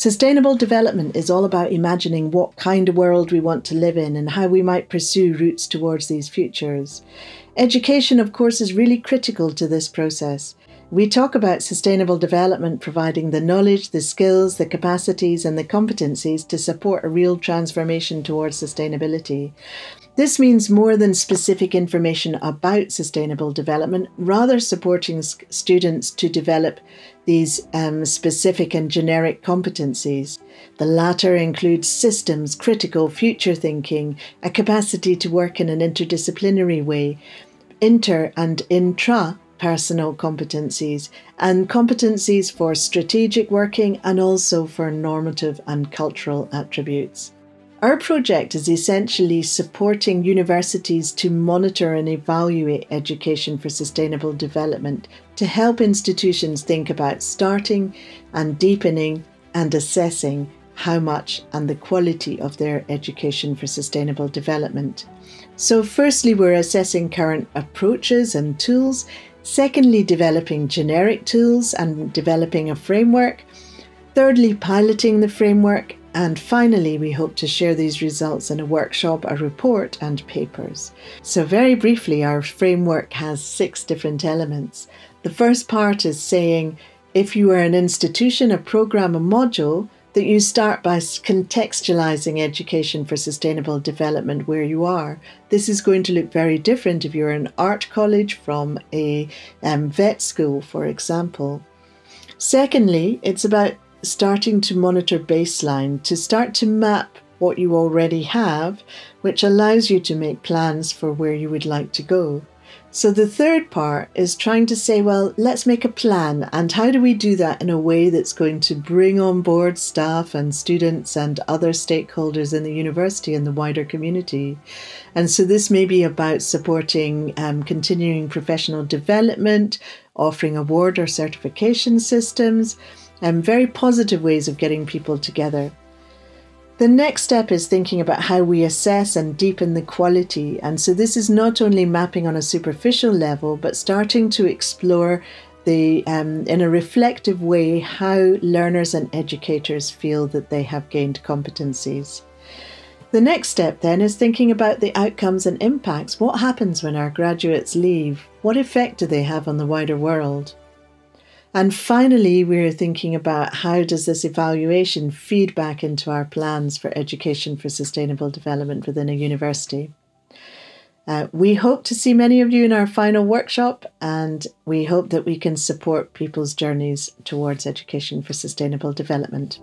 Sustainable development is all about imagining what kind of world we want to live in and how we might pursue routes towards these futures. Education, of course, is really critical to this process. We talk about sustainable development providing the knowledge, the skills, the capacities, and the competencies to support a real transformation towards sustainability. This means more than specific information about sustainable development, rather supporting students to develop these um, specific and generic competencies. The latter includes systems, critical future thinking, a capacity to work in an interdisciplinary way, inter and intra personal competencies and competencies for strategic working and also for normative and cultural attributes. Our project is essentially supporting universities to monitor and evaluate education for sustainable development to help institutions think about starting and deepening and assessing how much and the quality of their education for sustainable development. So, firstly, we're assessing current approaches and tools Secondly, developing generic tools and developing a framework. Thirdly, piloting the framework. And finally, we hope to share these results in a workshop, a report, and papers. So, very briefly, our framework has six different elements. The first part is saying if you are an institution, a program, a module, that you start by contextualizing education for sustainable development where you are. This is going to look very different if you're an art college from a um, vet school, for example. Secondly, it's about starting to monitor baseline, to start to map what you already have, which allows you to make plans for where you would like to go. So the third part is trying to say, well, let's make a plan. And how do we do that in a way that's going to bring on board staff and students and other stakeholders in the university and the wider community? And so this may be about supporting um, continuing professional development, offering award or certification systems, and very positive ways of getting people together. The next step is thinking about how we assess and deepen the quality. And so this is not only mapping on a superficial level, but starting to explore the um, in a reflective way how learners and educators feel that they have gained competencies. The next step then is thinking about the outcomes and impacts. What happens when our graduates leave? What effect do they have on the wider world? And finally, we're thinking about how does this evaluation feed back into our plans for education for sustainable development within a university. Uh, we hope to see many of you in our final workshop, and we hope that we can support people's journeys towards education for sustainable development.